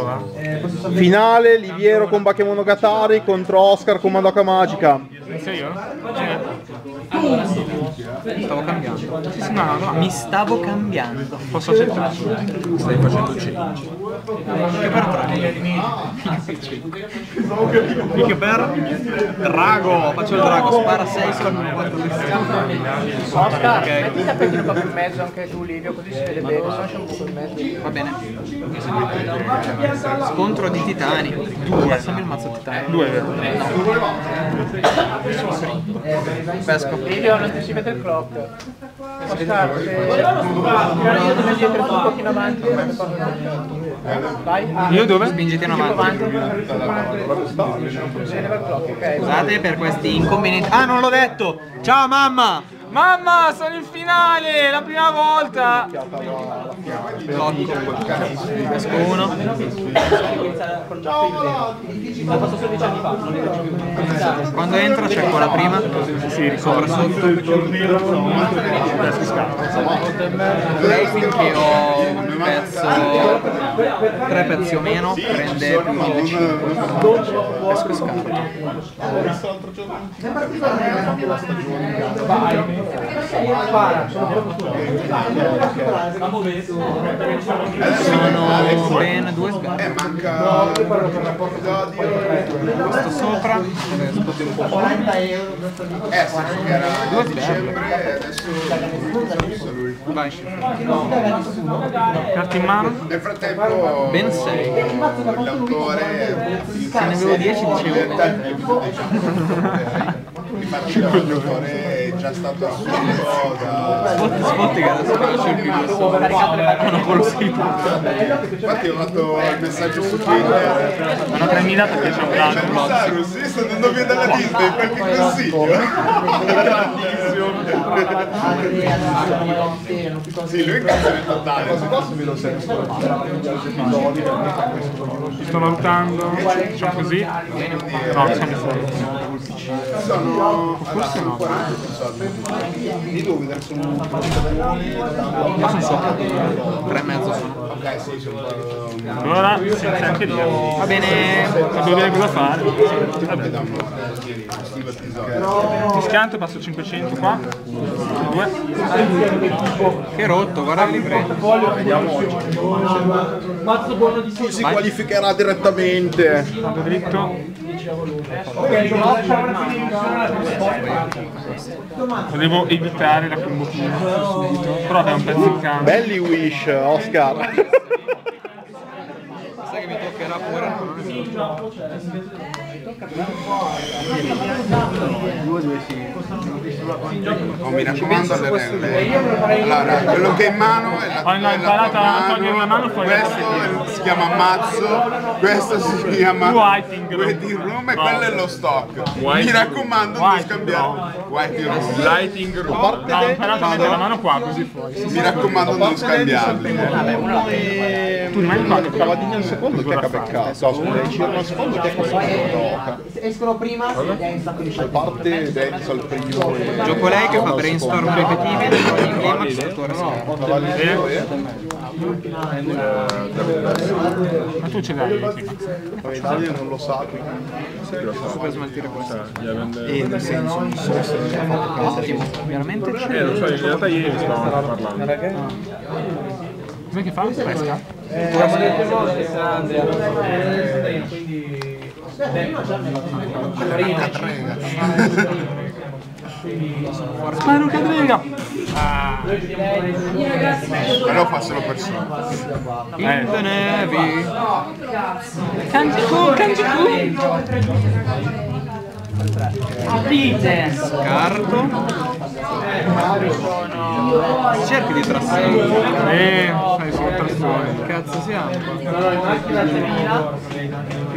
allora. Finale Liviero con Bakemonogatari contro Oscar con Madoka Magica. Inizio io? Stavo cambiando. Sì, sì, no, no, no. Mi stavo cambiando. Posso accettare? Stai facendo change. Che per tre. Mica per Drago, faccio il drago, spara 6 con 4 Oscar, Ok. metti i un po' più in mezzo anche tu Livio, così si vede bene, se no c'è un po' in mezzo. Va bene. Scontro di titani. Due. Passami il mazzo titani. Due, vero? Pesco. Livio, non ti si vede il clock. Oscar, se... Devo dietro un pochino avanti. Io dove? Spingiti in avanti. Scusate per questi inconvenienti. Ah, non l'ho detto! Ciao mamma! Mamma, sono in finale! La prima volta! Blocco. Pesco uno. Quando entra c'è ancora prima. Sì, sopra sotto. Racing che ho un pezzo, tre pezzi o meno, prende più 10. Pesco e scarto. Sono ben due sgarri. Eh, manca Questo sopra. Eh, sì, che era a dicembre e adesso visto lui. Vai. Carta in mano? Nel frattempo Ben sei. l'autore Se ne avevo 10 dicevo. mi faccio l'autore è già stato assunto da Spot, spot che adesso faccio il video Hanno colossito. infatti ho fatto il messaggio su Twitter Hanno 3000 perché c'è un un Saru, sì, sto andando via dalla Disney, qualche consiglio? Sì, lui è canzone totale. Sto valutando. Facciamo così? No, siamo fuori. Sono Forse no. di dove sono Io sono sopra. Tre e mezzo sono. Ok, sì, sono Allora, senza anche dire. Va bene. Devo dire cosa fare? Vabbè. Ti scanto, passo 500 qua. Due. Che rotto, guarda il libretto. Chi si qualificherà direttamente? Vado dritto. Volevo evitare la subito. Però è un pezzo in campo. Belli wish, Oscar. Sai che mi toccherà pure? Oh, mi raccomando le regole. Allora, quello che è in mano è la no, ho imparato a la mano fuori Questo si chiama mazzo, questo si chiama Whiting room. waiting room e quello è lo stock. Mi raccomando di scambiare. Whiting room. Lighting room. Ho imparato a mettere la mano qua così fuori. Mi raccomando di non scambiarli. Tu rimani qua Cavadini al secondo che ha beccato? No, scusa, Cirno al secondo che ha Escono prima e hai un sacco di A parte Dennis al primo. Gioco lei che fa brainstorm ripetitivi e ogni climax autore scherzo. Ma tu ce l'hai il climax. Davide non lo sa, quindi... Super smaltire questo. E nel senso, non so se. Ottimo, veramente c'è. Eh, lo so, in realtà ieri stavamo parlando. Cos'è che fa? Fresca? Sparo cadrega! Però fa solo persone. In the Navy. Kanji-kun, Kanji-kun! Carto. Cerchi di trasferire. Eh, fai solo. Che cazzo siamo?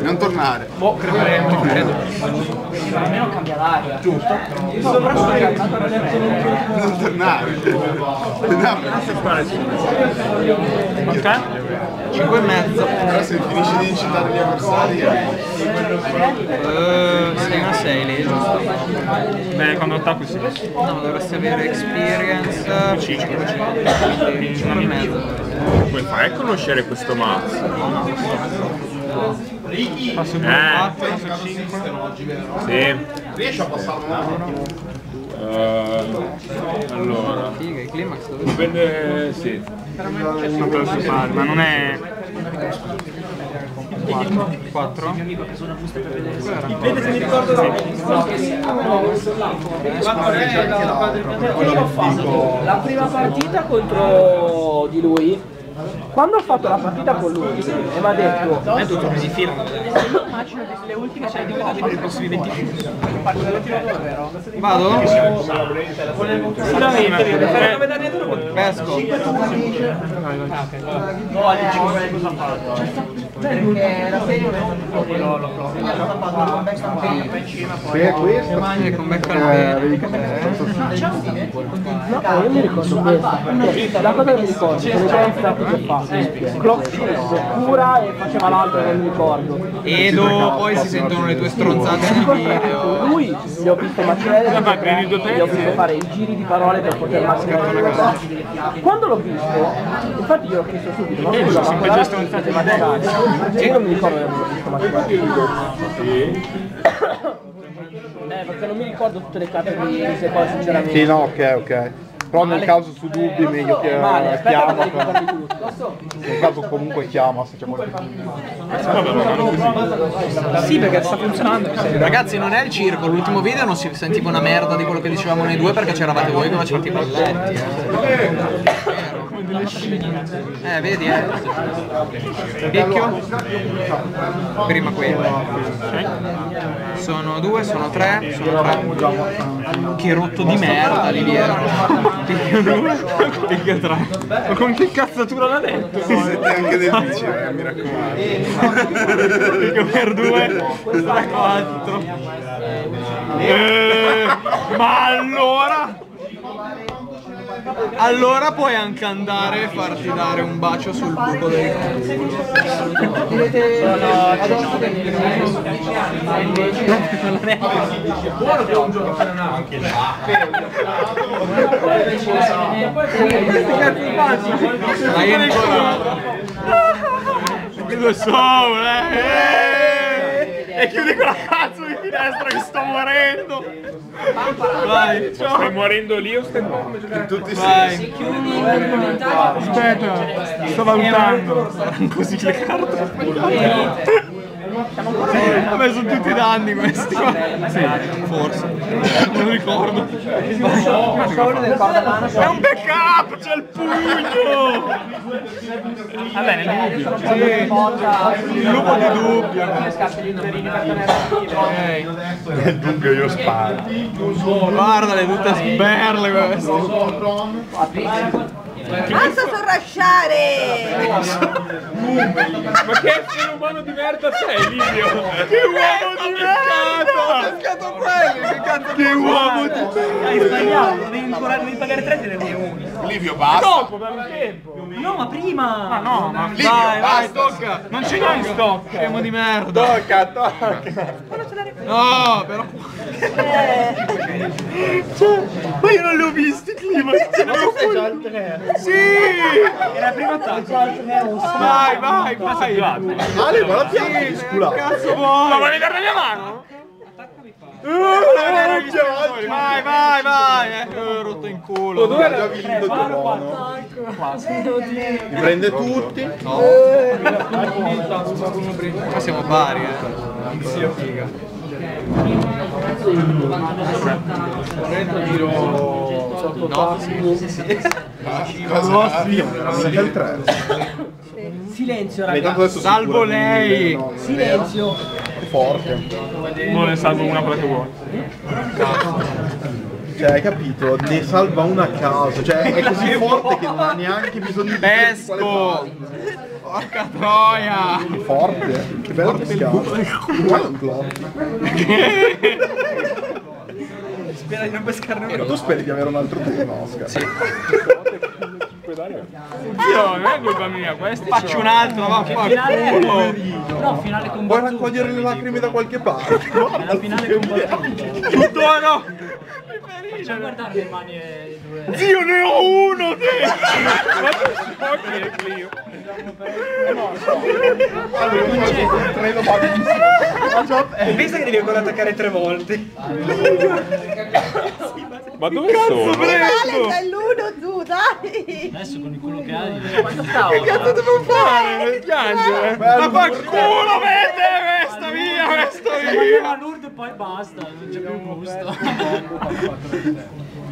Non tornare. Boh, creperemo. Almeno cambia l'aria. Giusto. Non tornare. No, Ok? 5 e mezzo. però se finisci di incitare gli avversari Eh, sei una 6 lì, giusto? Beh, quando attacco sì. No, dovresti avere experience 5, 5, 1 e mezzo. Come fai a conoscere questo mazzo? Passo 2, Eh. 4, 5. Sì. riesci a passarlo Eh, allora. Figa, il climax dove Dipende. Sì. Non posso fare, ma non è... 4? Io ho fatto la prima partita contro di lui. Quando ho fatto la partita con lui e mi ha detto Ma è tutto mesi firma. immagino che le ultime sei diventati per i prossimi 20 Vado? Sicuramente, Pesco. Perché la serie Se è questo, E con eh, bene. vedi com'è. No, io mi ricordo questa. La cosa che mi ricordo sono i tre stati che fa. Clock cura e faceva l'altro, non mi ricordo. Edo, poi si sentono le tue stronzate nel video. Lui li ho visto macinare, Vai, prendi due li ho visto fare i giri di parole per poter le cose. Quando l'ho visto, infatti io ho chiesto subito, ma scusa, ma quella stronzate macinare? Io non mi ricordo di averlo visto macinare. Eh, perché non mi ricordo tutte le carte di queste cose sinceramente. Sì, no, ok, ok. Però nel caso su dubbi è meglio che Male, eh, chiama. Nel caso comunque chiama se c'è qualche Sì, perché sta funzionando. Ragazzi, non è il circo, l'ultimo video non si sentiva una merda di quello che dicevamo noi due perché c'eravate voi che facevate i balletti. Eh, eh vedi, eh. Picchio? Prima quello. Sono due, sono tre, sono tre. Che rotto di merda, due, picchio tre. Ma con che cazzatura l'ha detto? siete anche del vice eh, mi raccomando Dico per due, tre, quattro. Eh, ma allora? Allora puoi anche andare e farti dare un bacio sul buco del culo. Dai ancora. Lo so, eh! E chiudi quella cazzo di finestra che sto morendo! Vai, stai morendo lì o stai morendo? tutti Vai. Aspetta, sto valutando. Così le carte? Vabbè, sono tutti danni questi. Sì, forse. Non ricordo. È un backup, c'è il pugno! Va bene, il dubbio. Sì. Il lupo di dubbio. Ok. Nel dubbio io sparo. Guardale, tutte sberle queste. Basta sorrasciare! Ma che essere umano di merda sei, Livio? Che uomo di merda! pescato che cazzo Che uomo di Hai sbagliato, devi pagare 3 te ne uno. Livio basta Dopo, per tempo. No, ma prima! Ma no, ma Livio Vai, vai, basta tocca. non ce l'ho in stock. Scemo di merda. Tocca, tocca. No, però. Ma io non li ho visti, clima. Sì! Era prima attacco. Vai, vai, vai. Ale, ma la pianta di sculato. Cazzo Ma vuoi? vuoi vedere la mia mano? Vai, vai, vai. Eh, ho rotto in culo. Ha già vinto tuo buono. Li prende tutti. Qua siamo pari, eh. Figa. No, sì, sì, sì. cosa Mica il 3. Silenzio, ragazzi. Salvo lei. no, Silenzio. Forte. Non ne salvo una quella che vuoi. Cioè, hai capito? Ne salva una a caso. Cioè, è così forte che non ha neanche bisogno di Pesco! Porca troia! Forte? Che bello un club. Spera di non pescarne Ma tu speri di avere un altro tema, Oscar? Sì. Io, non è colpa mia, questi Faccio un altro, va fa Finale! No, finale con Vuoi raccogliere le lacrime da qualche parte? La finale con Battuto. Tutto no! Facciamo guardare le mani e due. Io ne ho uno te! Ma tu spocchi è Clio. Credo vada in Pensa che devi ancora attaccare tre volte. Ma dove sono? Adesso con il culo che hai. Che cazzo devo fare? Mi piange, eh. Ma fa culo, vede questa via, questa via! Ma Lourdes e poi basta, non c'è più gusto.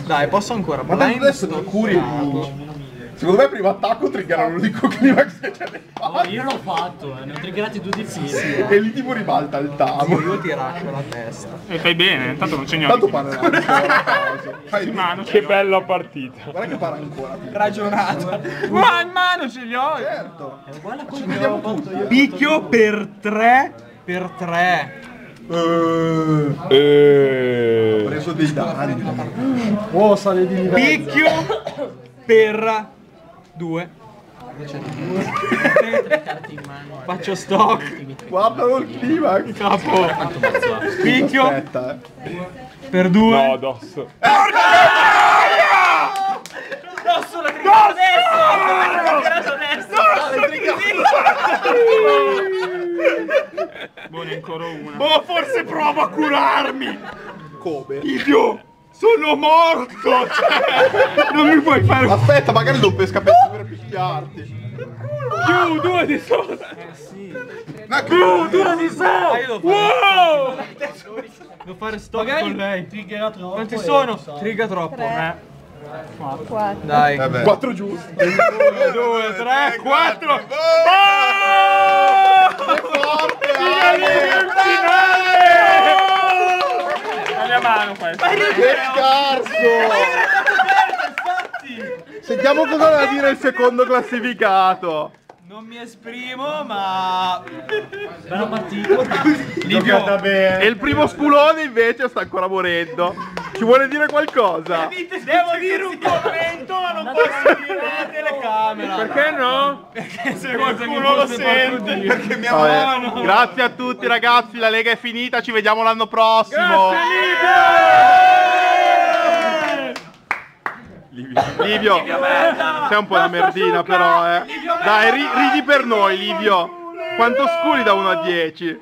Dai, posso ancora? Ma adesso curi il Secondo me primo attacco triggerano l'unico climax che c'è nel Oh, io l'ho fatto, eh, ne ho triggerati due di fila. E lì tipo ribalta il tavolo. Io ti lascio la testa. E fai bene, intanto non c'è Tanto niente. parla ancora mano Che bella partita. Guarda che parla ancora. Ragionata. Ma in mano ce li ho! Certo. È uguale a quello che avevo fatto io. Picchio per tre. Per tre. Eh, Ho Eh, preso dei danni. Oh, sale di livello. Picchio per due. Carti in mano. Faccio stock. Guardalo il climax. Capo. Picchio Aspetta, eh. per due. no, addosso. Dosso la griglia adesso! Boh, ne ancora una. Boh, forse provo a curarmi! Come? Io sono morto! Cioè, non mi puoi fare. Aspetta, magari lo pesca per, per picchiarti. Più dura di sola! Eh sì! Più dura di sola! Wow! Devo fare stop magari con lei. Triggerà troppo. Quanti sono? Eh, so. Trigga troppo. Tre. Eh. 4. 4. Dai. Vabbè. 4 giusti. 1, 2, 3, 4. La mia mano questa. Che scarso! Sentiamo cosa va a dire il secondo classificato. Non mi esprimo, ma. Bella partita. Livio. E il primo spulone invece sta ancora morendo. Ci vuole dire qualcosa? Devo dire un commento, ma non posso dire telecamera. Perché no? Perché se Qualcuno lo sente. Perché mia mano. Grazie a tutti ragazzi, la Lega è finita, ci vediamo l'anno prossimo. Livio, sei un po' una merdina però, eh. Dai, ri- ridi per noi, Livio. Quanto scuri da 1 a 10?